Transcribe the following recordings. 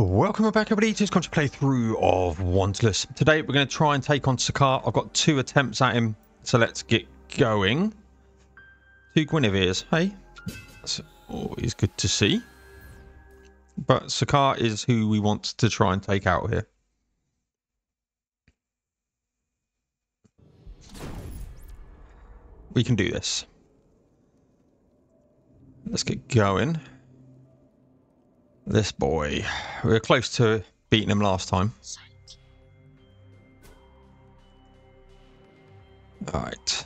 Welcome back everybody to this country playthrough of Wantless. Today we're going to try and take on Sicar. I've got two attempts at him, so let's get going. Two Guinevere's, hey? That's always good to see. But Sicar is who we want to try and take out here. We can do this. Let's get going. This boy. We were close to beating him last time. Alright.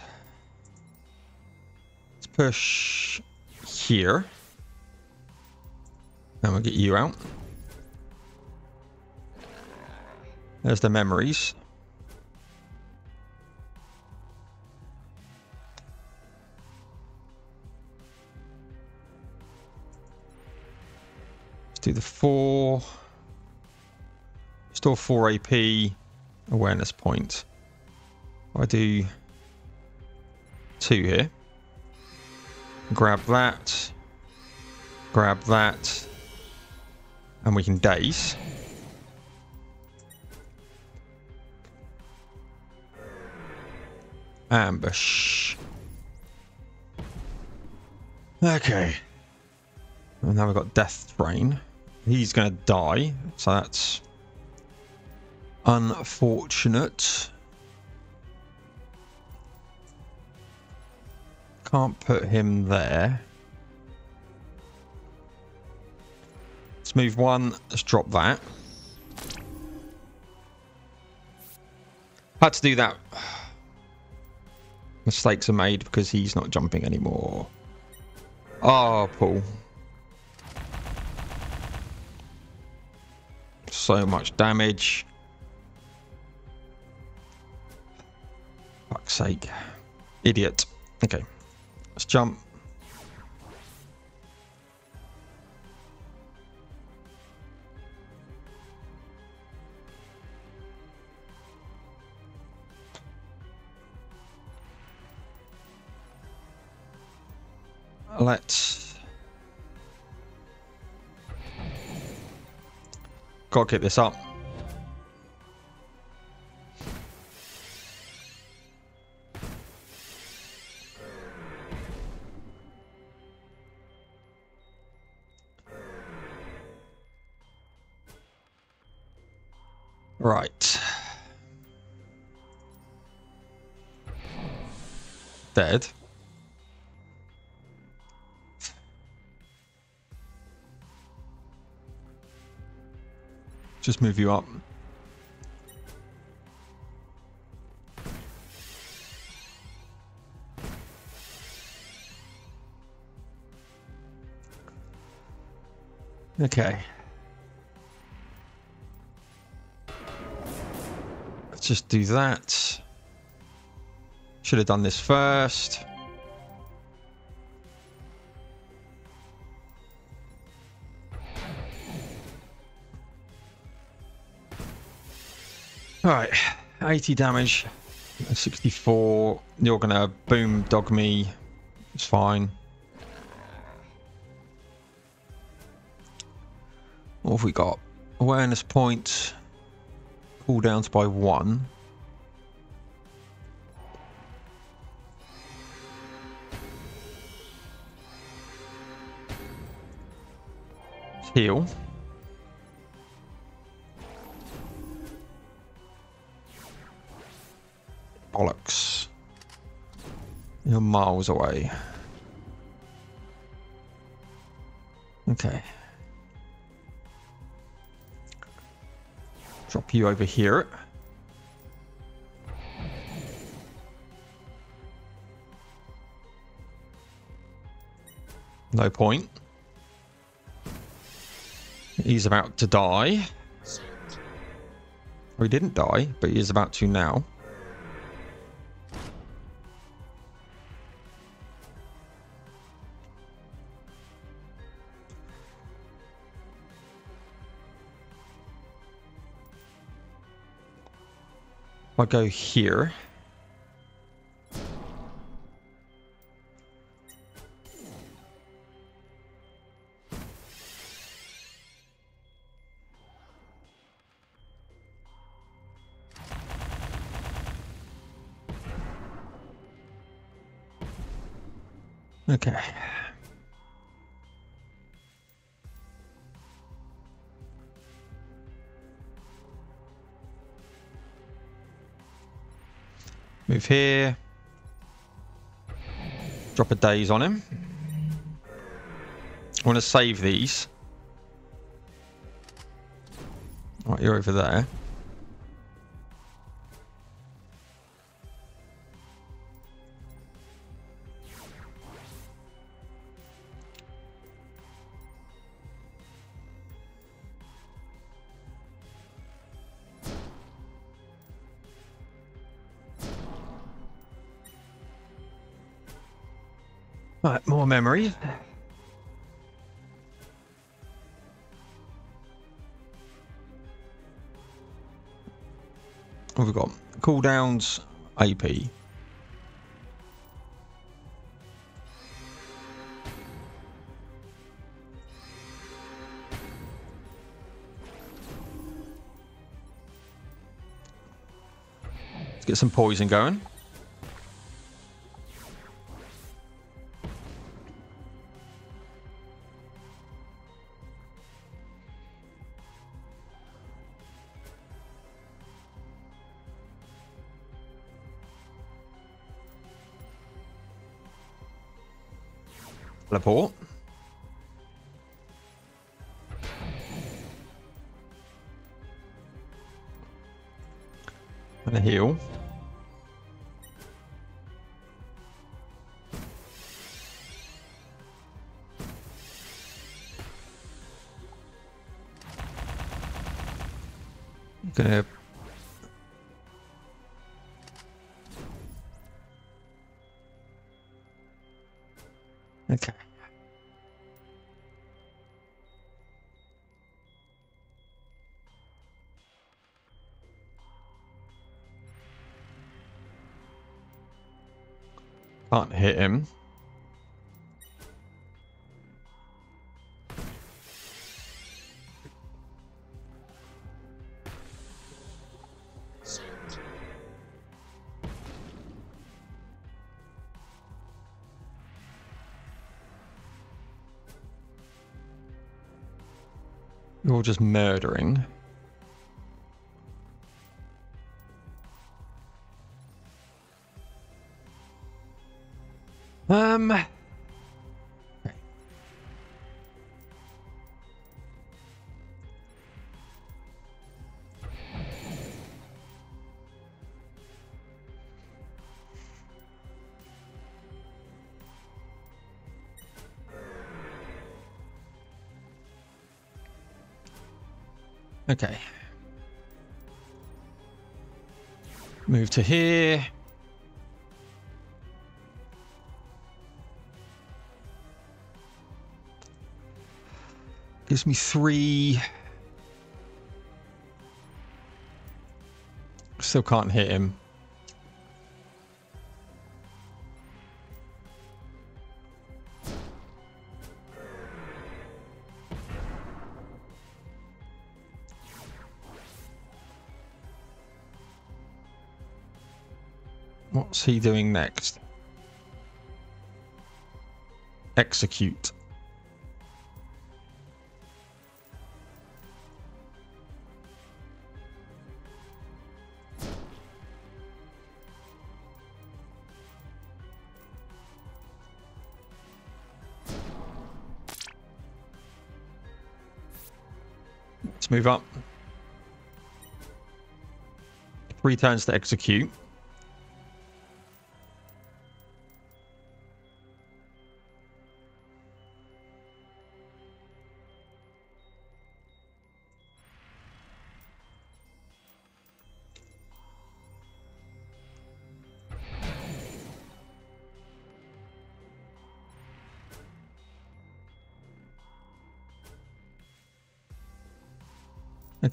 Let's push here. And we'll get you out. There's the memories. Do the four. Store four AP awareness point. I do two here. Grab that. Grab that. And we can daze. Ambush. Okay. And now we've got Death Rain. He's going to die, so that's unfortunate. Can't put him there. Let's move one. Let's drop that. Had to do that. Mistakes are made because he's not jumping anymore. Oh, Paul. So much damage. Fuck's sake. Idiot. Okay. Let's jump. Let's Gotta keep this up. Just move you up. Okay. Let's just do that. Should have done this first. Right, 80 damage, 64. You're gonna boom dog me. It's fine. What have we got? Awareness points. Cooldowns by one. Heal. Miles away. Okay. Drop you over here. No point. He's about to die. Well, he didn't die, but he is about to now. I'll go here. Okay. Move here. Drop a daze on him. I want to save these. Right, you're over there. Have we got? Cooldowns, AP. Let's get some poison going. Teleport. And a heal. Gonna hit him. You're just murdering. Okay. Move to here. Gives me three. Still can't hit him. He doing next? Execute. Let's move up. Three turns to execute.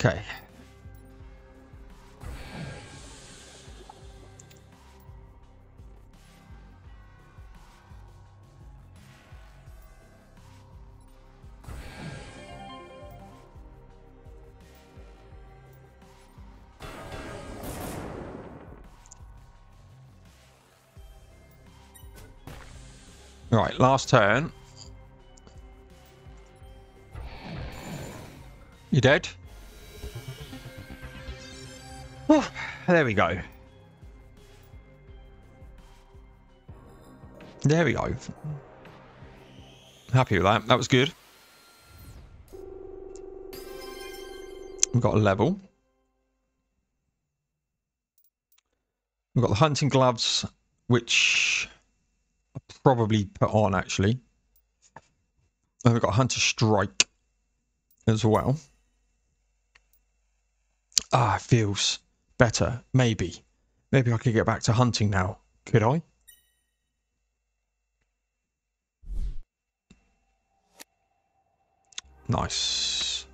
Okay. Right, last turn. You dead? There we go. There we go. Happy with that. That was good. We've got a level. We've got the hunting gloves, which I'll probably put on actually. And we've got Hunter Strike as well. Ah, it feels better. Maybe. Maybe I could get back to hunting now. Could I? Nice.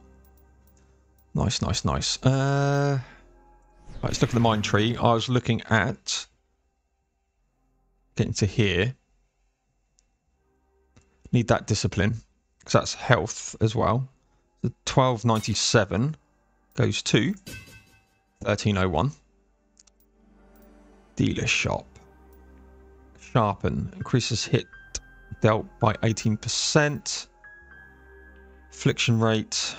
Nice, nice, nice. Uh, let's look at the mine tree. I was looking at getting to here. Need that discipline because that's health as well. The 1297 goes to 1301. Dealer shop. Sharpen increases hit dealt by 18%. Affliction rate.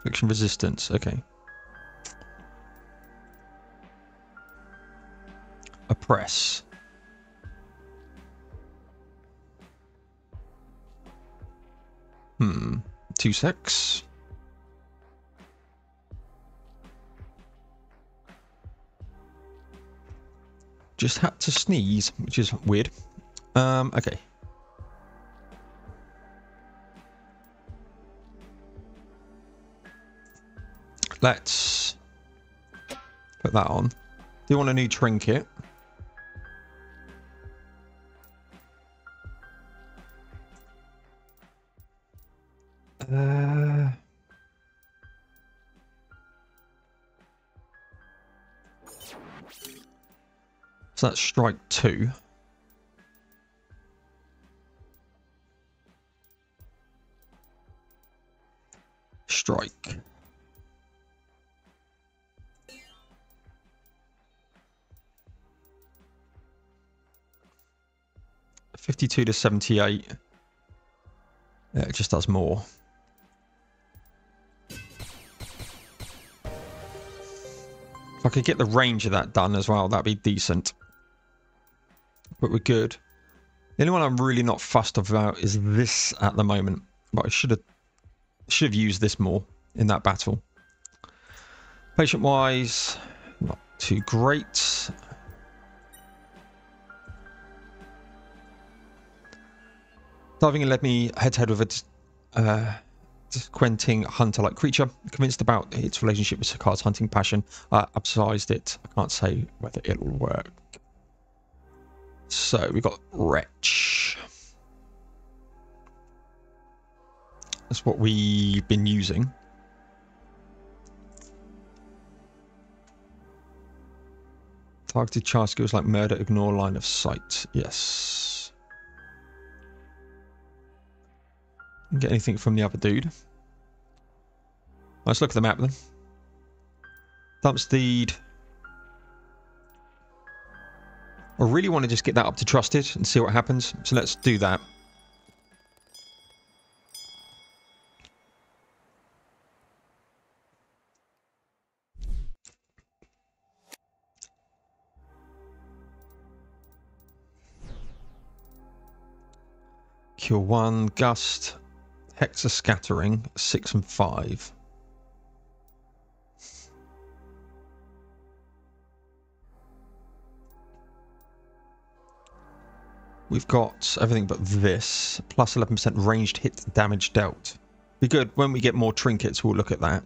Affliction resistance, okay. Oppress. Hmm. Two six. Just had to sneeze, which is weird. Um, okay. Let's put that on. Do you want a new trinket? Uh... So that's strike two. Strike. Fifty-two to seventy-eight. Yeah, it just does more. If I could get the range of that done as well, that'd be decent but we're good. The only one I'm really not fussed about is this at the moment. But I should have should have used this more in that battle. Patient wise, not too great. Diving and let me head to head with a uh, disquenting hunter-like creature. Convinced about its relationship with Sicar's hunting passion, I upsized it. I can't say whether it'll work. So we've got Wretch. That's what we've been using. Targeted charge skills like murder, ignore line of sight. Yes. Get anything from the other dude. Let's look at the map then. Thumpsteed. I really want to just get that up to trusted and see what happens. So let's do that. Cure 1, Gust, Hexa Scattering, 6 and 5. We've got everything but this. Plus 11% ranged hit damage dealt. Be good. When we get more trinkets, we'll look at that.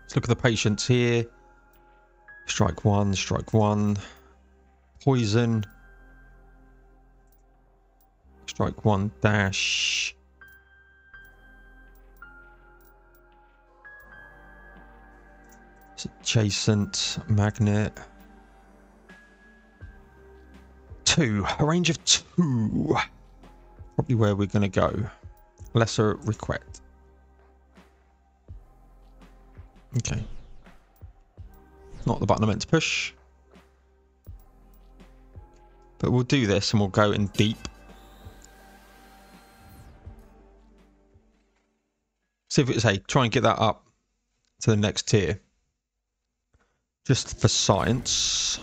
Let's look at the patients here. Strike one, strike one. Poison. Strike one, dash. Adjacent, magnet two. A range of two. Probably where we're going to go. Lesser request. Okay. Not the button I meant to push. But we'll do this and we'll go in deep. See if it's a try and get that up to the next tier. Just for science.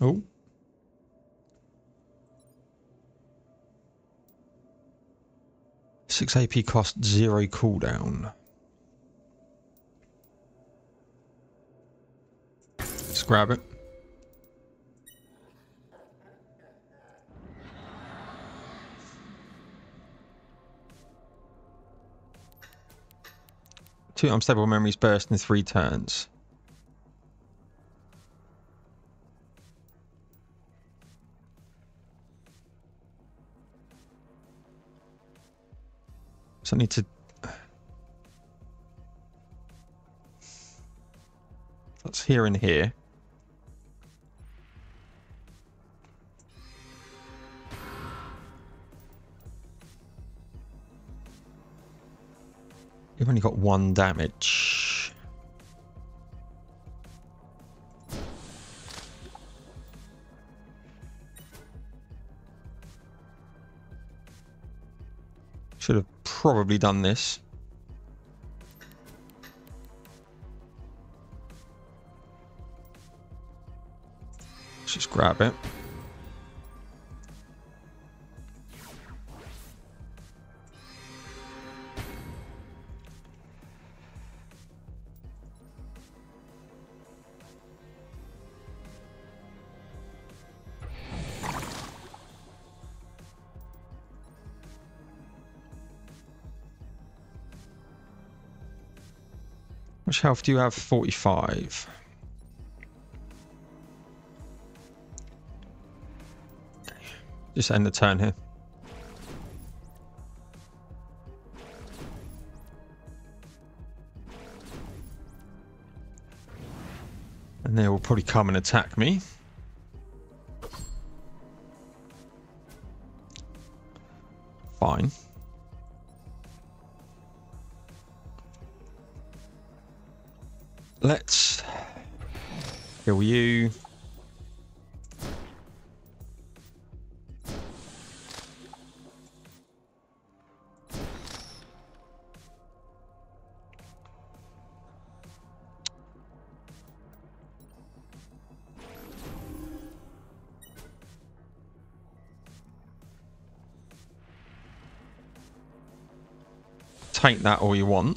Oh. Six AP cost zero cooldown. Let's grab it. Two unstable memories burst in three turns. So I need to... That's here and here. You've only got one damage. Should have probably done this. Let's just grab it. Much health do you have? 45. Just end the turn here. And they will probably come and attack me. Fine. Take that all you want.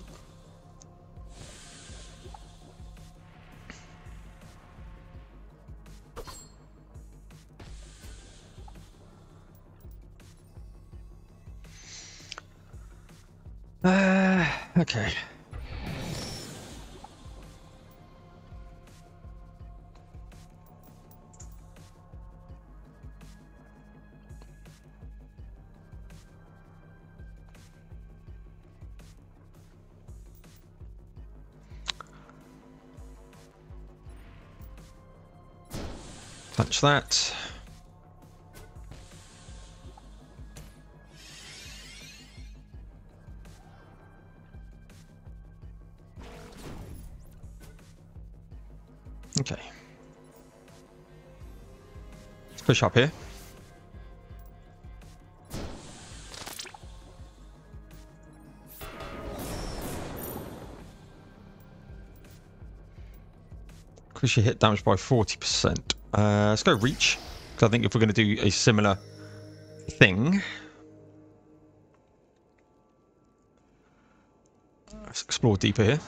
That. Okay. Let's push up here. Increase your hit damage by 40%. Uh, let's go reach. Because I think if we're going to do a similar thing... Let's explore deeper here.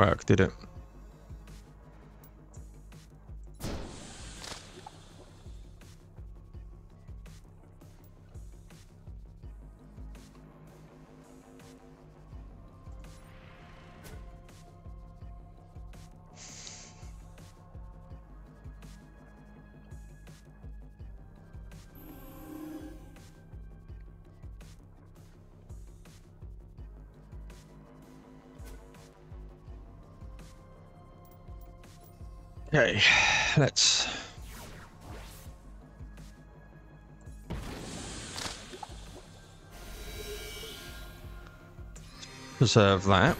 Work, did it? Preserve that.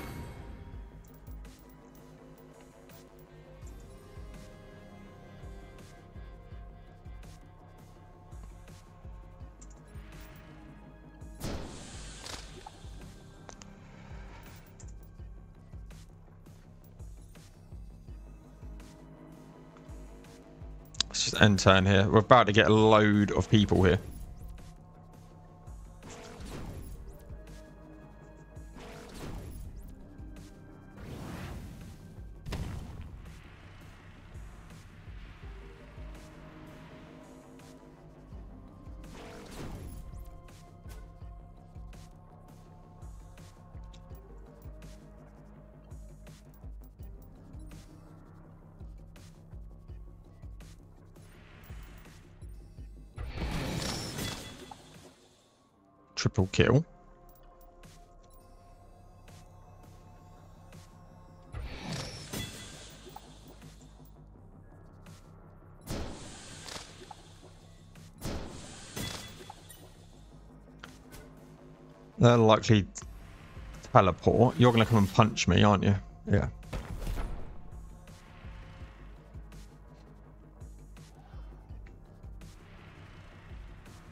Let's just end turn here. We're about to get a load of people here. Triple kill. They're likely teleport. You're going to come and punch me, aren't you? Yeah.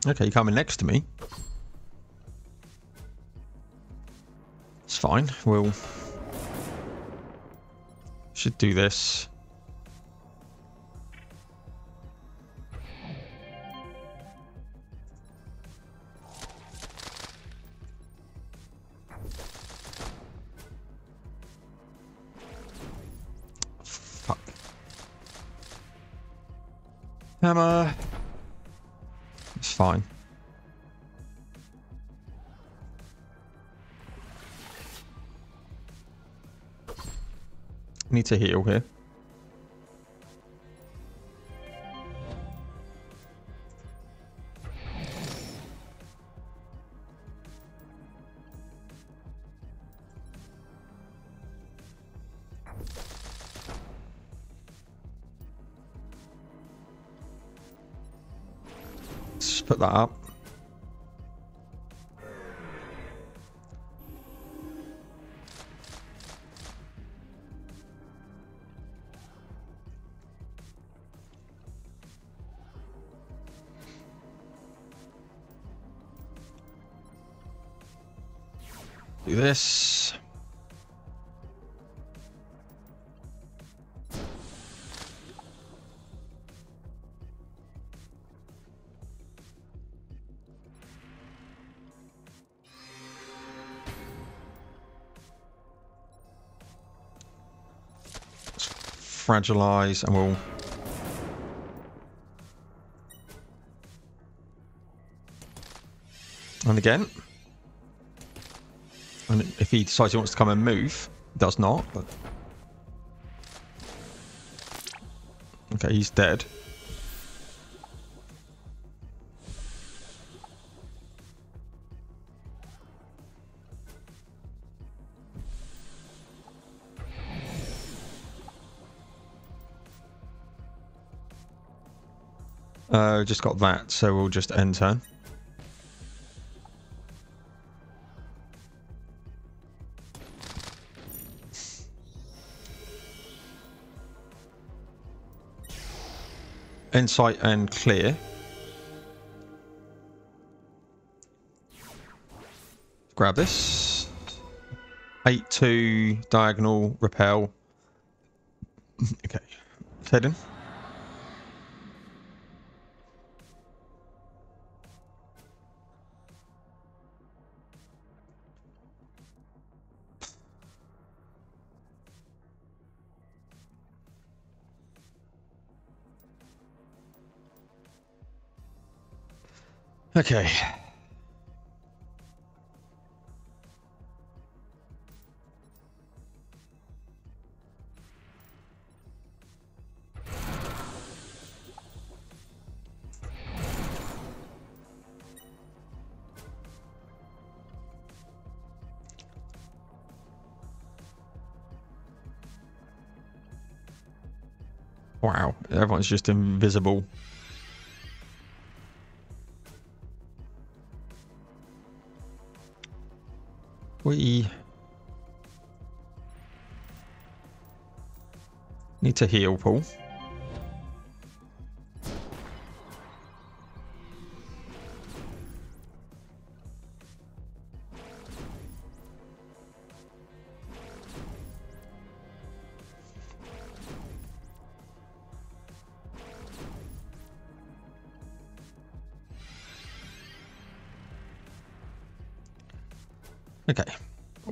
Okay, you're coming next to me. Fine. We'll... Should do this. To heal here. Let's put that up. This. Fragilize and we'll and again if he decides he wants to come and move, does not, but... Okay, he's dead. Uh, just got that, so we'll just end turn. Insight and clear. Grab this. 8-2, diagonal, repel. okay. Head in. Okay. Wow, everyone's just invisible. We need to heal, Paul.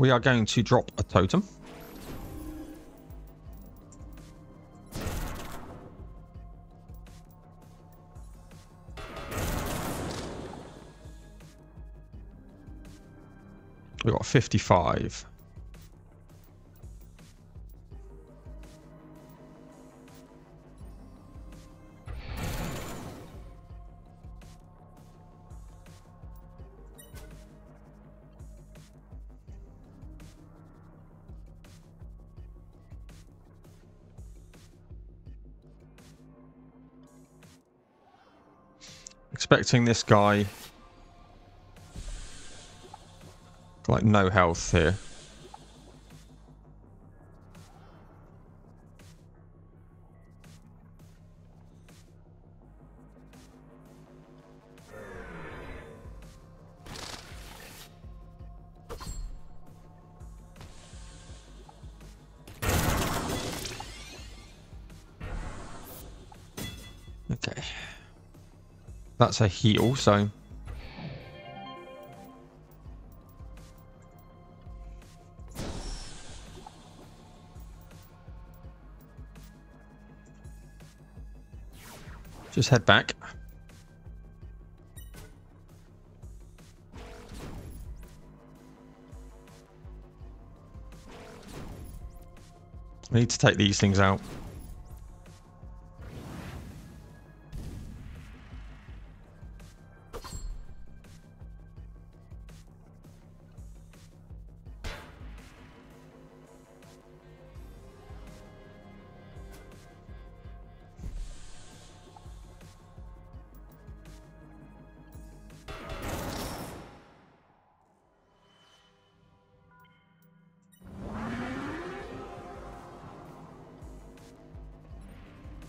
We are going to drop a totem. We've got 55. Expecting this guy like no health here. That's a heal, so Just head back. I need to take these things out.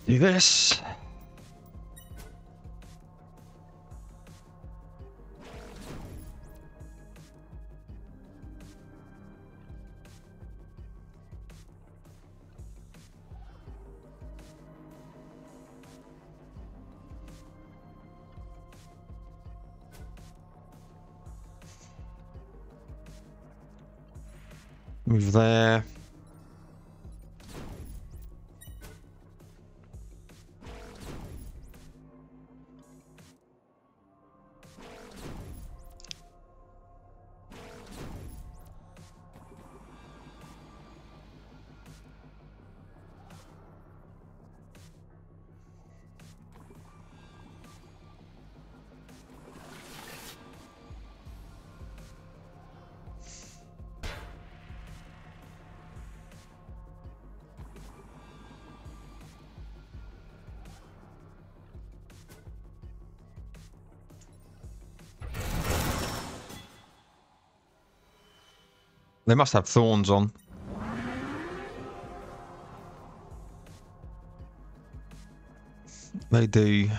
Do this. Move there. They must have thorns on. They do.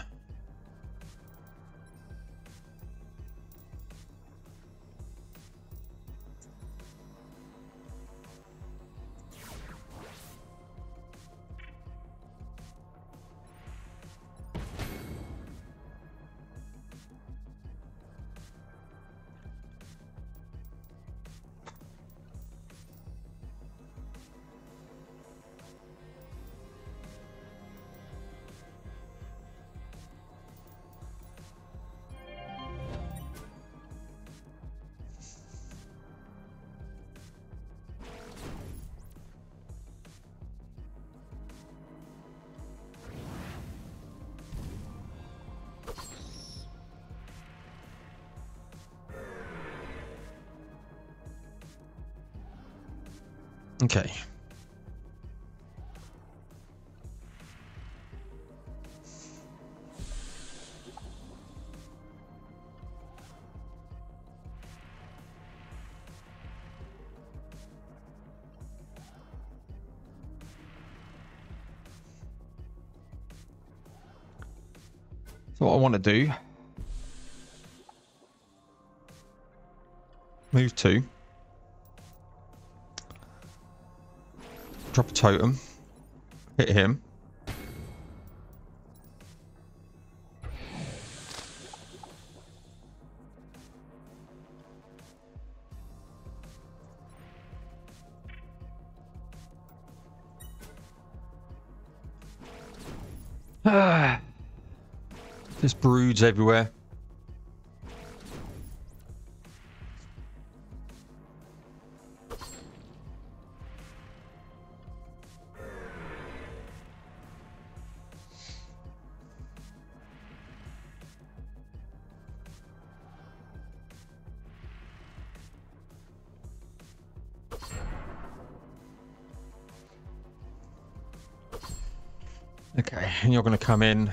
Okay. So what I want to do, move two. Totem. Hit him. There's broods everywhere. You're going to come in.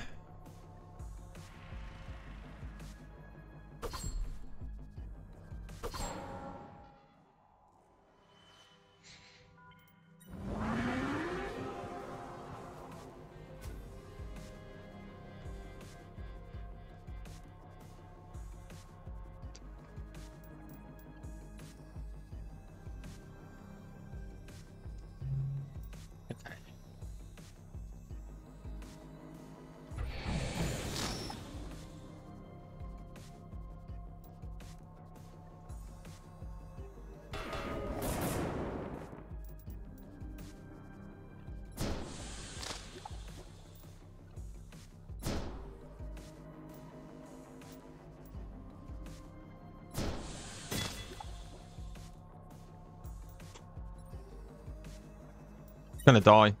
Gonna die.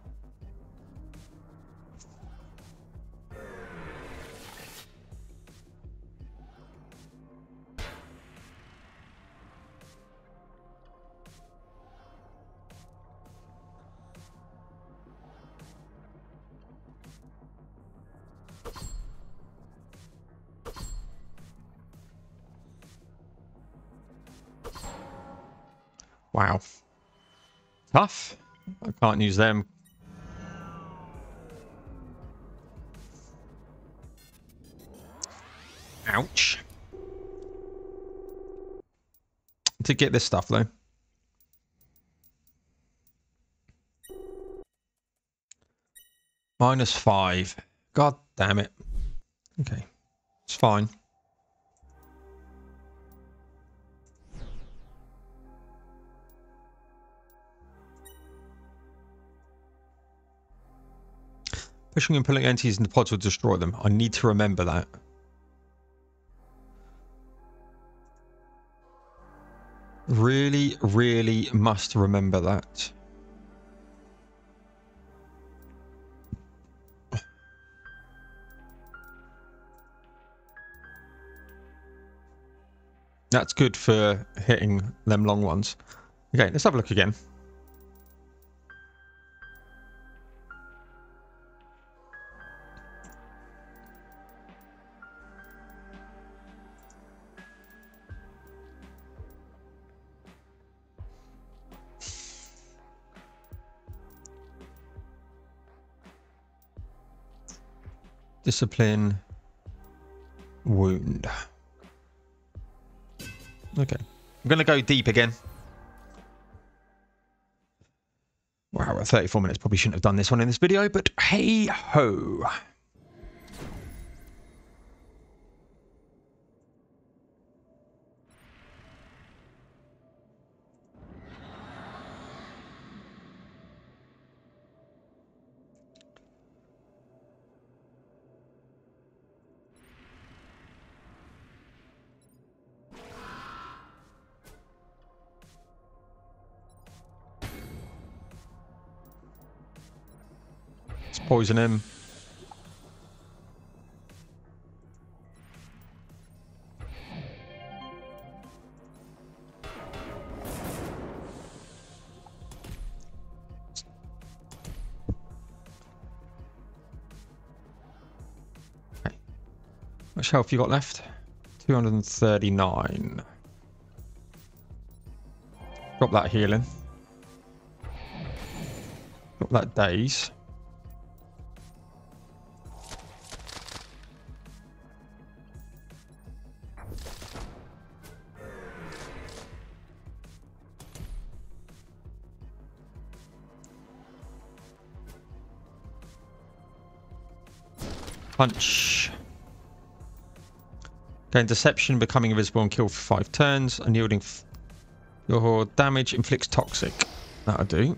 Wow. Tough. I can't use them. Ouch. To get this stuff though. Minus five. God damn it. Okay. It's fine. Pushing and pulling entities into pods will destroy them. I need to remember that. Really, really must remember that. That's good for hitting them long ones. Okay, let's have a look again. Discipline. Wound. Okay. I'm going to go deep again. Wow, at 34 minutes. Probably shouldn't have done this one in this video, but hey ho. Him. Okay. Much health you got left? 239. Drop that healing. Drop that days. Punch. Gain deception, becoming invisible and kill for five turns, and yielding your damage inflicts toxic. That'll do.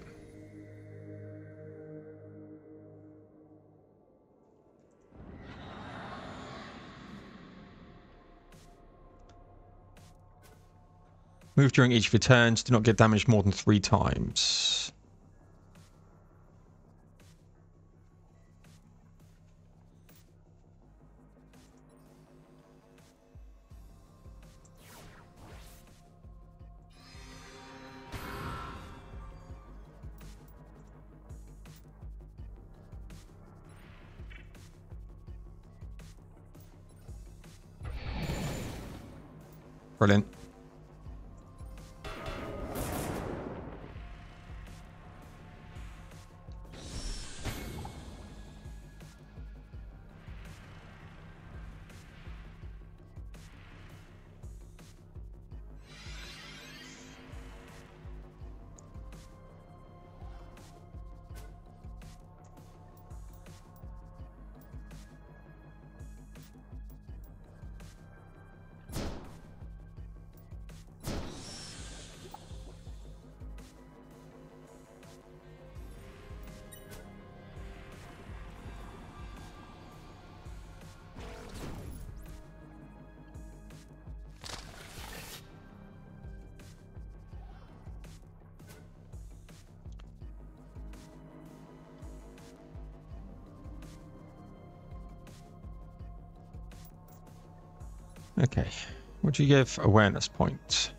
Move during each of your turns. Do not get damaged more than three times. Brilliant. Okay. What do you give awareness point?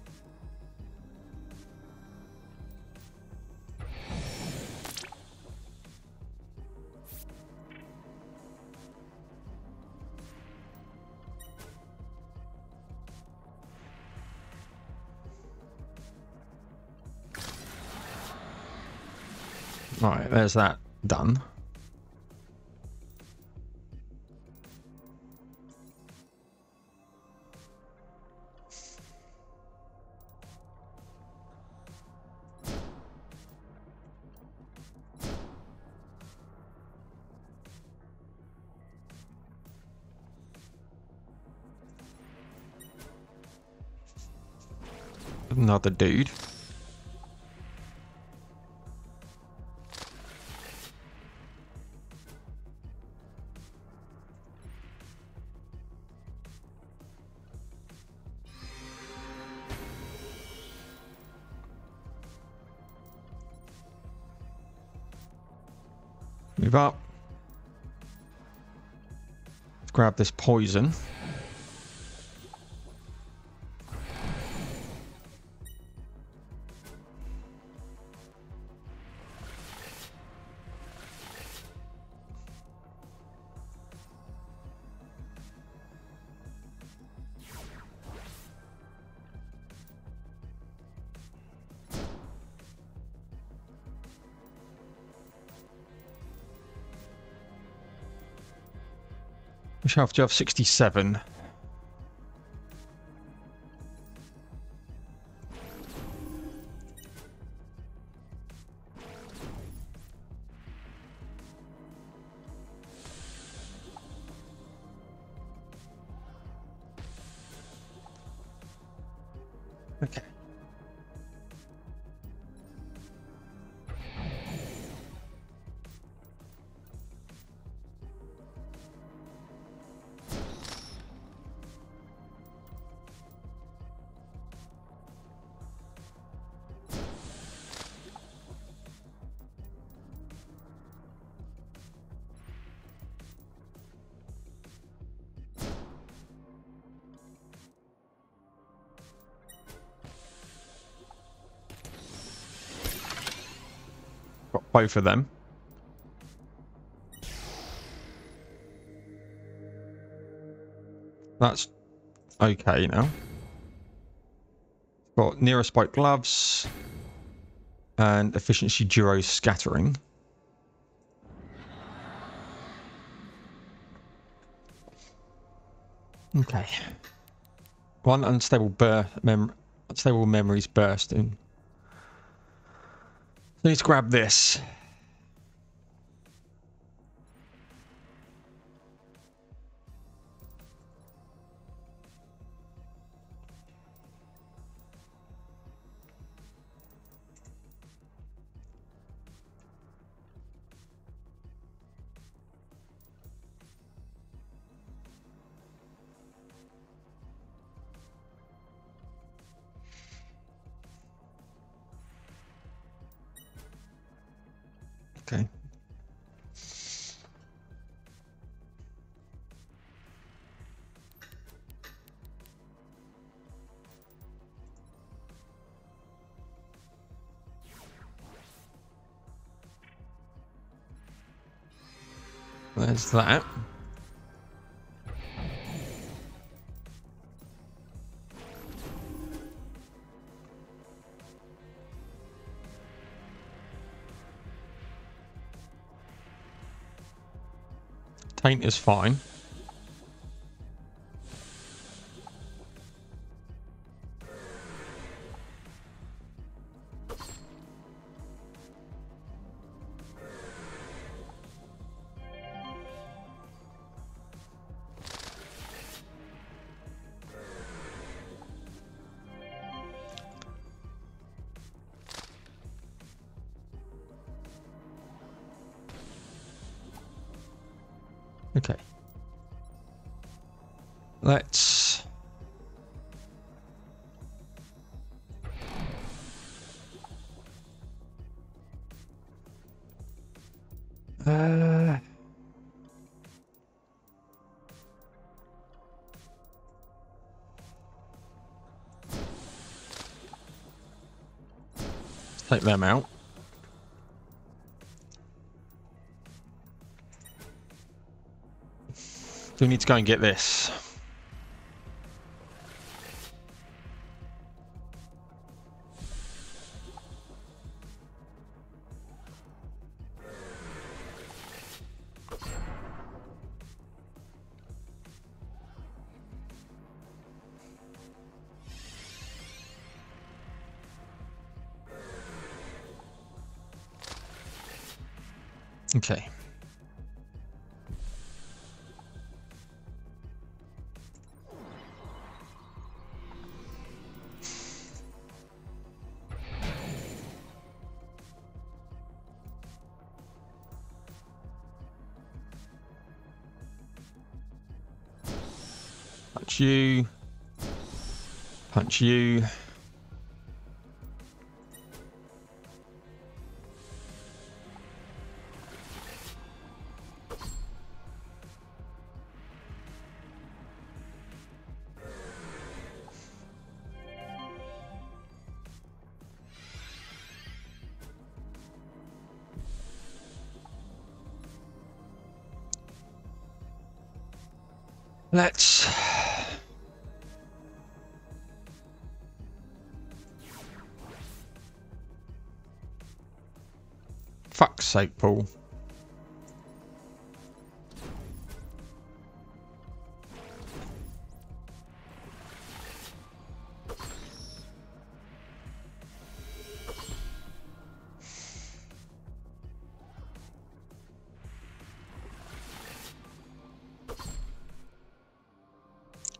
Right, there's that done. Another dude. Move up. Grab this poison. Which half do you have? 67. Both of them. That's okay now. Got Neurospike gloves and efficiency duo scattering. Okay. One unstable bur mem unstable memories bursting. Let's grab this. Okay. There's that. Taint is fine. Uh... Take them out. We need to go and get this? You. Fuck's sake, Paul.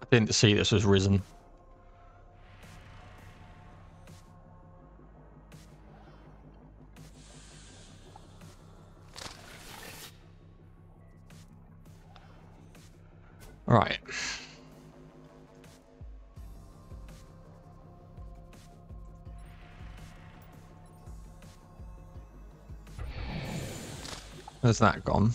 I didn't see this was risen. That gone?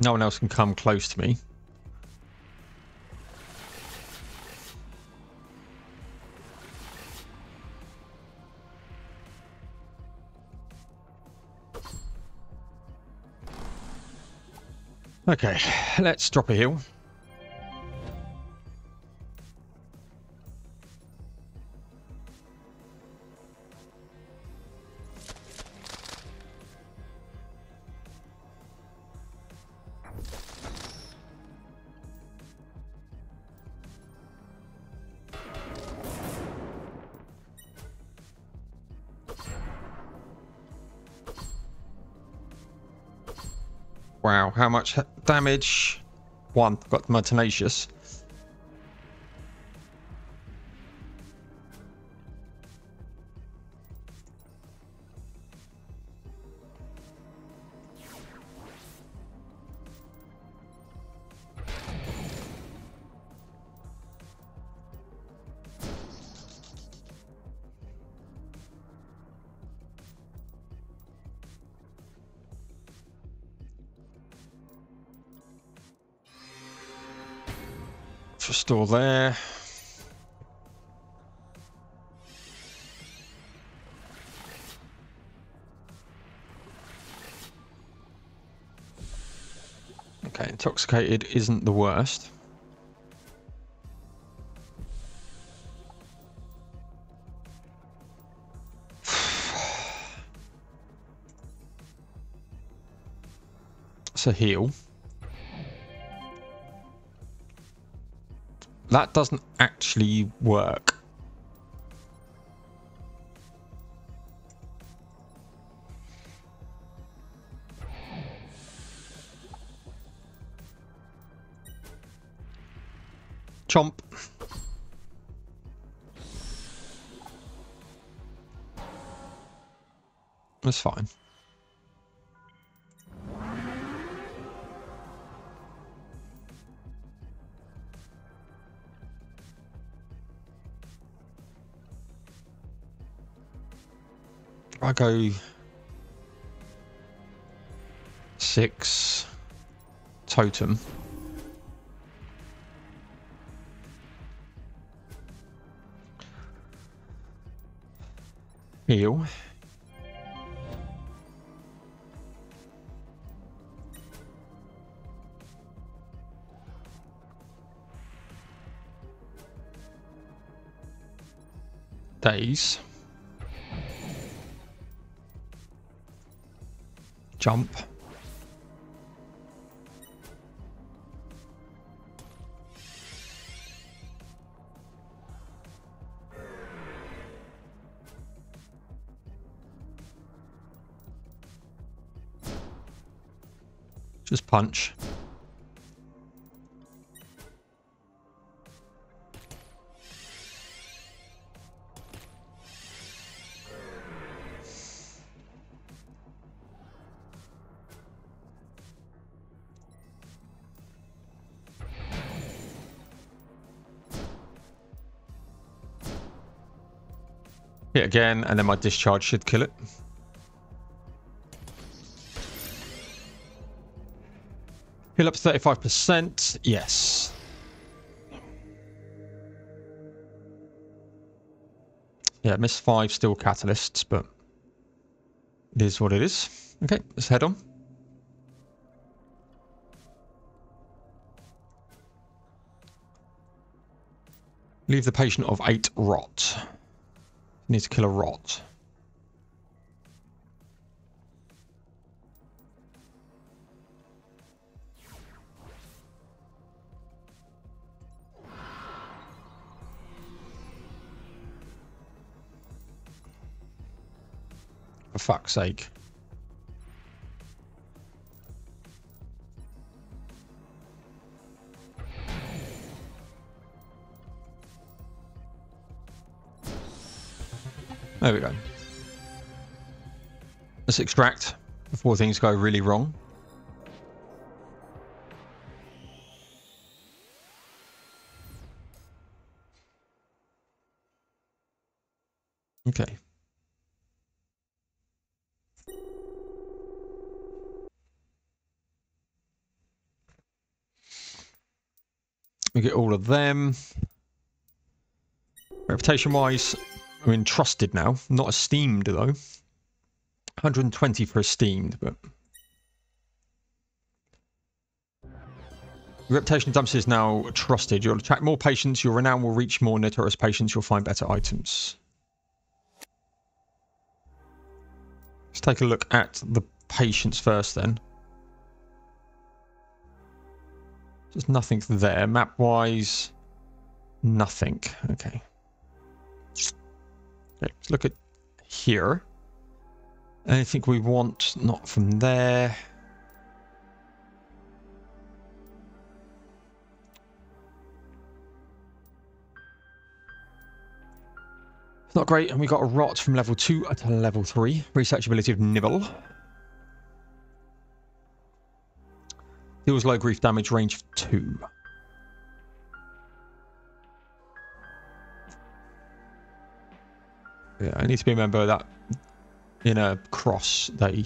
No one else can come close to me. Okay, let's drop a hill. Wow, how much damage? One, got my tenacious. There. Okay, intoxicated isn't the worst. It's a heal. That doesn't actually work. Chomp. That's fine. I go six totem. Heal. Days. Jump. Just punch. Hit again, and then my discharge should kill it. Heal up to 35%. Yes. Yeah, miss five still catalysts, but it is what it is. Okay, let's head on. Leave the patient of eight rot. Need to kill a rot. For fuck's sake. There we go. Let's extract before things go really wrong. Okay. We get all of them. Reputation wise, we're entrusted now. Not esteemed though. 120 for esteemed, but reputation Dumpster is now trusted. You'll attract more patients. Your renown will reach more notorious patients. You'll find better items. Let's take a look at the patients first then. There's nothing there. Map-wise, nothing. Okay, let's look at here. Anything we want, not from there. Not great, and we got a rot from level 2 to level 3. Research ability of Nibble. Deals low grief damage, range of 2. I need to be a member that in a cross they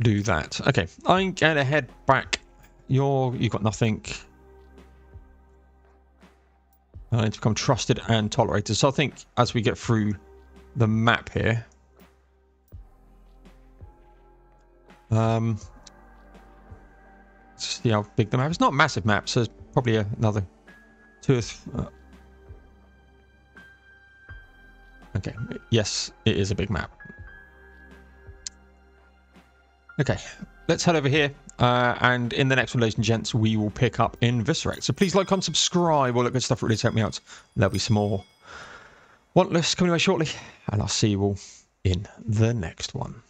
do that. Okay, I'm gonna head back. You're you've got nothing. I need to become trusted and tolerated. So I think as we get through the map here, um, see how big the map. It's not massive map, so probably another two or. Okay, yes, it is a big map. Okay, let's head over here. Uh, and in the next one, ladies and gents, we will pick up in Visceract. So please like, comment, subscribe, all that good stuff really help me out. There'll be some more want Wantless coming away shortly, and I'll see you all in the next one.